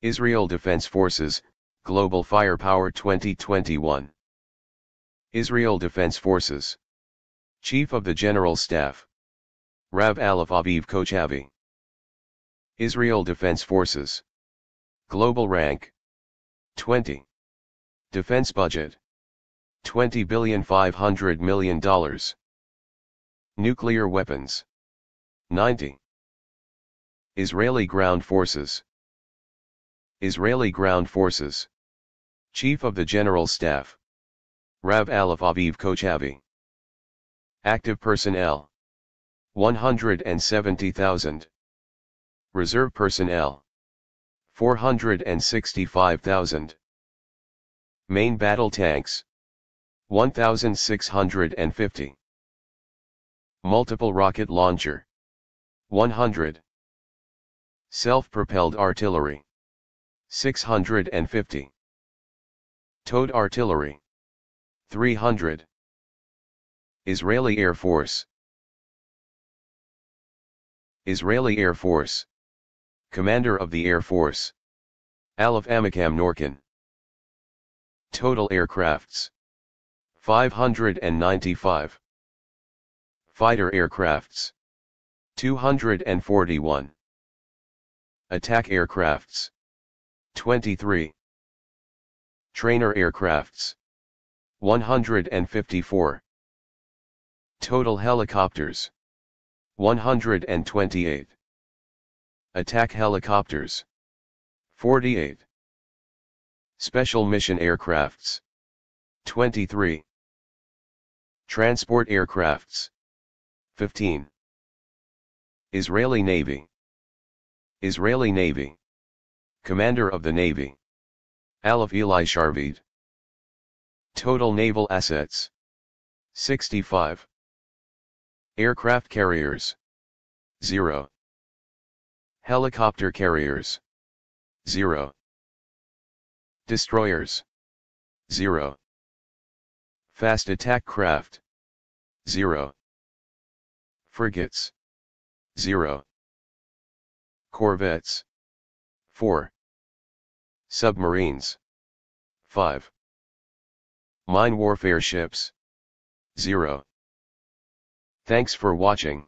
Israel Defense Forces, Global Firepower 2021. Israel Defense Forces. Chief of the General Staff. Rav Alef Aviv Kochavi. Israel Defense Forces. Global Rank. 20. Defense Budget. 20 billion 500 million dollars. Nuclear weapons. 90. Israeli Ground Forces. Israeli Ground Forces. Chief of the General Staff. Rav Alef Aviv Kochavi. Active personnel. 170,000. Reserve personnel. 465,000. Main battle tanks. 1,650. Multiple rocket launcher. 100. Self-propelled artillery. 650. Towed artillery. 300. Israeli Air Force. Israeli Air Force. Commander of the Air Force. Alef Amikam Norkin. Total aircrafts. 595. Fighter aircrafts. 241. Attack aircrafts. 23. Trainer aircrafts. 154. Total helicopters. 128. Attack helicopters. 48. Special mission aircrafts. 23. Transport aircrafts. 15. Israeli Navy. Israeli Navy. Commander of the Navy. Alef Eli Sharvit. Total naval assets. 65. Aircraft carriers. 0. Helicopter carriers. 0. Destroyers. 0. Fast attack craft. 0. Frigates. 0. Corvettes. 4. Submarines. 5. Mine warfare ships. 0. Thanks for watching.